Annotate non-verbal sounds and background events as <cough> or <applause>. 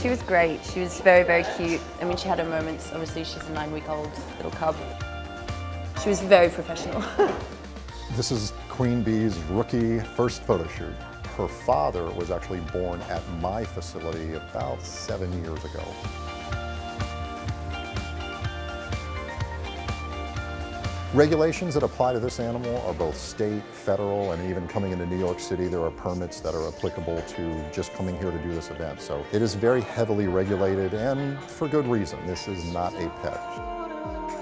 She was great. She was very, very cute. I mean, she had her moments. Obviously, she's a nine-week-old little cub. She was very professional. <laughs> this is Queen Bee's rookie first photo shoot. Her father was actually born at my facility about seven years ago. Regulations that apply to this animal are both state, federal, and even coming into New York City, there are permits that are applicable to just coming here to do this event. So it is very heavily regulated and for good reason. This is not a pet.